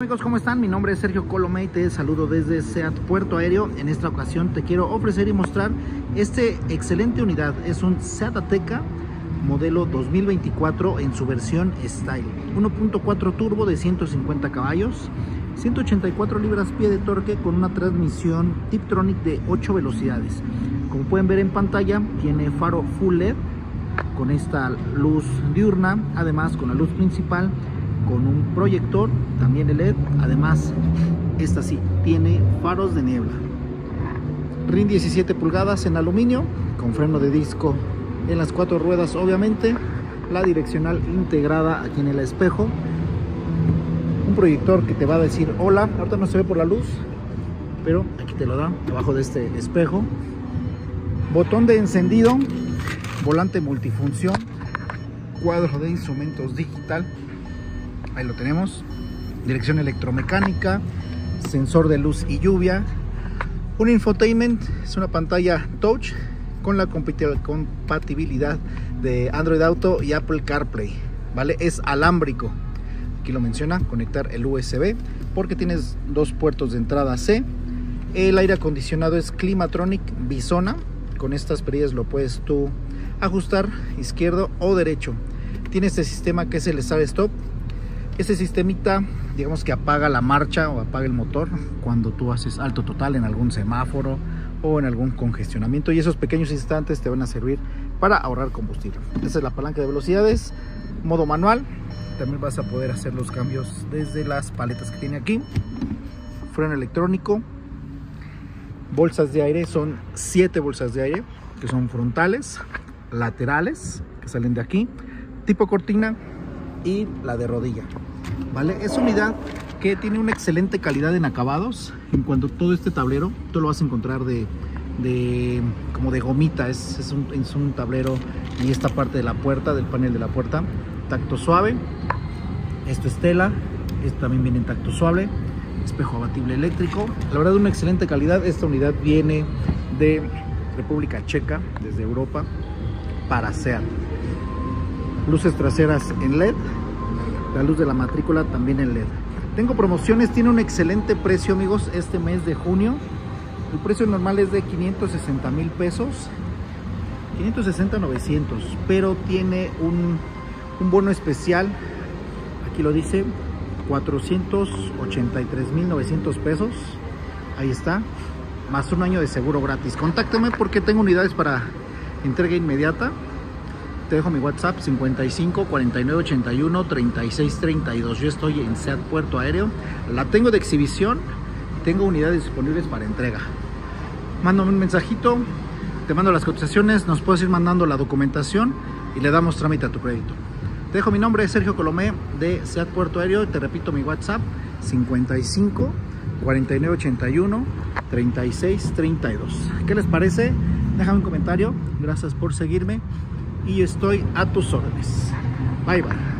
amigos, ¿cómo están? Mi nombre es Sergio Colomé y te saludo desde SEAT Puerto Aéreo. En esta ocasión te quiero ofrecer y mostrar este excelente unidad. Es un SEAT Ateca modelo 2024 en su versión Style. 1.4 turbo de 150 caballos, 184 libras-pie de torque con una transmisión Tiptronic de 8 velocidades. Como pueden ver en pantalla, tiene faro full LED con esta luz diurna, además con la luz principal con un proyector, también el LED, además esta sí, tiene faros de niebla. RIN 17 pulgadas en aluminio, con freno de disco en las cuatro ruedas obviamente, la direccional integrada aquí en el espejo, un proyector que te va a decir hola, ahorita no se ve por la luz, pero aquí te lo da, abajo de este espejo, botón de encendido, volante multifunción, cuadro de instrumentos digital, ahí lo tenemos. Dirección electromecánica sensor de luz y lluvia. Un infotainment es una pantalla touch con la compatibilidad de Android Auto y Apple CarPlay vale es alámbrico. Aquí lo menciona conectar el USB porque tienes dos puertos de entrada C. El aire acondicionado es Climatronic Bisona con estas perillas lo puedes tú ajustar izquierdo o derecho. Tiene este sistema que es el Start Stop este sistemita, digamos que apaga la marcha o apaga el motor cuando tú haces alto total en algún semáforo o en algún congestionamiento y esos pequeños instantes te van a servir para ahorrar combustible. Esta es la palanca de velocidades, modo manual. También vas a poder hacer los cambios desde las paletas que tiene aquí. Freno electrónico. Bolsas de aire, son 7 bolsas de aire que son frontales, laterales, que salen de aquí. Tipo cortina, y la de rodilla. ¿Vale? Es unidad que tiene una excelente calidad en acabados. En cuanto a todo este tablero, tú lo vas a encontrar de, de como de gomita. Es, es, un, es, un, tablero y esta parte de la puerta, del panel de la puerta. Tacto suave. Esto es tela. Esto también viene en tacto suave. Espejo abatible eléctrico. La verdad, una excelente calidad. Esta unidad viene de República Checa, desde Europa, para SEAT luces traseras en LED, la luz de la matrícula también en LED. Tengo promociones, tiene un excelente precio amigos este mes de junio. El precio normal es de 560 mil pesos, 560 900, pero tiene un, un bono especial, aquí lo dice, 483 mil 900 pesos, ahí está, más un año de seguro gratis. Contáctame porque tengo unidades para entrega inmediata te dejo mi WhatsApp 55 49 81 36 32. Yo estoy en SEAT Puerto Aéreo. La tengo de exhibición. Tengo unidades disponibles para entrega. Mándame un mensajito. Te mando las cotizaciones. Nos puedes ir mandando la documentación y le damos trámite a tu crédito. Te dejo mi nombre, es Sergio Colomé de SEAT Puerto Aéreo. Te repito mi WhatsApp 55 49 81 36 32. ¿Qué les parece? Déjame un comentario. Gracias por seguirme y estoy a tus órdenes. Bye bye.